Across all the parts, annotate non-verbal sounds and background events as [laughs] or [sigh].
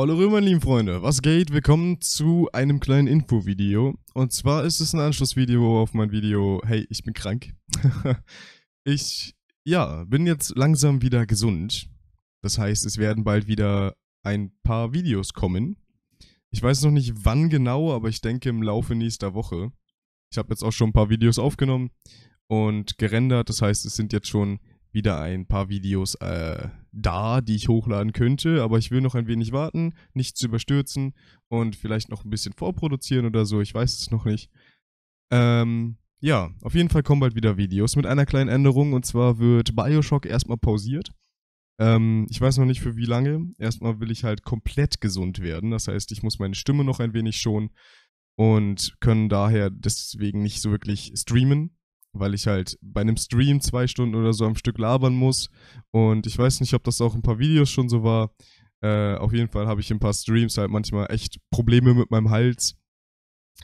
Hallo meine lieben Freunde, was geht? Willkommen zu einem kleinen Infovideo. Und zwar ist es ein Anschlussvideo auf mein Video, hey, ich bin krank. [laughs] ich, ja, bin jetzt langsam wieder gesund. Das heißt, es werden bald wieder ein paar Videos kommen. Ich weiß noch nicht wann genau, aber ich denke im Laufe nächster Woche. Ich habe jetzt auch schon ein paar Videos aufgenommen und gerendert. Das heißt, es sind jetzt schon wieder ein paar Videos äh, da, die ich hochladen könnte, aber ich will noch ein wenig warten, nicht zu überstürzen und vielleicht noch ein bisschen vorproduzieren oder so, ich weiß es noch nicht. Ähm, ja, auf jeden Fall kommen bald wieder Videos mit einer kleinen Änderung und zwar wird Bioshock erstmal pausiert. Ähm, ich weiß noch nicht für wie lange. Erstmal will ich halt komplett gesund werden, das heißt, ich muss meine Stimme noch ein wenig schonen und können daher deswegen nicht so wirklich streamen weil ich halt bei einem Stream zwei Stunden oder so am Stück labern muss. Und ich weiß nicht, ob das auch ein paar Videos schon so war. Äh, auf jeden Fall habe ich in ein paar Streams halt manchmal echt Probleme mit meinem Hals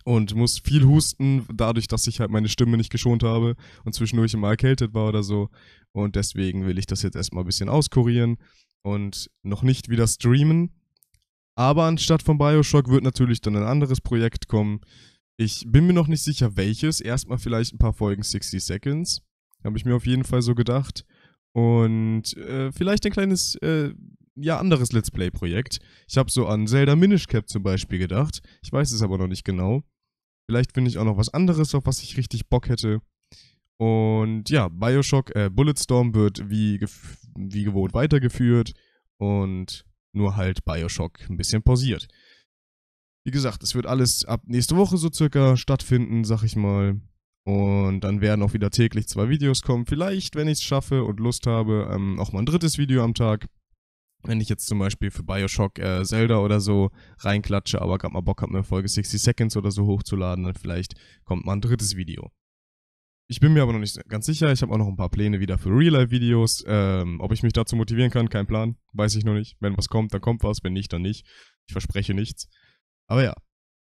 und muss viel husten, dadurch, dass ich halt meine Stimme nicht geschont habe und zwischendurch immer erkältet war oder so. Und deswegen will ich das jetzt erstmal ein bisschen auskurieren und noch nicht wieder streamen. Aber anstatt von Bioshock wird natürlich dann ein anderes Projekt kommen. Ich bin mir noch nicht sicher, welches. Erstmal vielleicht ein paar Folgen 60 Seconds. Habe ich mir auf jeden Fall so gedacht. Und äh, vielleicht ein kleines, äh, ja, anderes Let's Play-Projekt. Ich habe so an Zelda Minish Cap zum Beispiel gedacht. Ich weiß es aber noch nicht genau. Vielleicht finde ich auch noch was anderes, auf was ich richtig Bock hätte. Und ja, Bioshock, äh, Bulletstorm wird wie, wie gewohnt weitergeführt. Und nur halt Bioshock ein bisschen pausiert. Wie gesagt, es wird alles ab nächste Woche so circa stattfinden, sag ich mal. Und dann werden auch wieder täglich zwei Videos kommen. Vielleicht, wenn ich es schaffe und Lust habe, ähm, auch mal ein drittes Video am Tag. Wenn ich jetzt zum Beispiel für Bioshock äh, Zelda oder so reinklatsche, aber gerade mal Bock habe, eine Folge 60 Seconds oder so hochzuladen, dann vielleicht kommt mal ein drittes Video. Ich bin mir aber noch nicht ganz sicher. Ich habe auch noch ein paar Pläne wieder für Real-Life-Videos. Ähm, ob ich mich dazu motivieren kann, kein Plan. Weiß ich noch nicht. Wenn was kommt, dann kommt was. Wenn nicht, dann nicht. Ich verspreche nichts. Aber ja,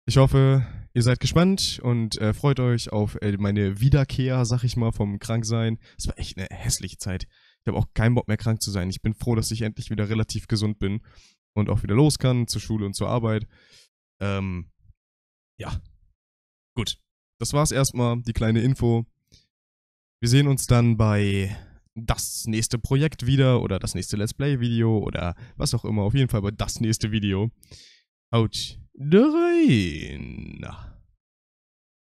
ich hoffe, ihr seid gespannt und äh, freut euch auf äh, meine Wiederkehr, sag ich mal, vom Kranksein. Es war echt eine hässliche Zeit. Ich habe auch keinen Bock mehr krank zu sein. Ich bin froh, dass ich endlich wieder relativ gesund bin und auch wieder los kann zur Schule und zur Arbeit. Ähm, ja. Gut. Das war's erstmal, die kleine Info. Wir sehen uns dann bei das nächste Projekt wieder oder das nächste Let's Play Video oder was auch immer. Auf jeden Fall bei das nächste Video. Haut rein.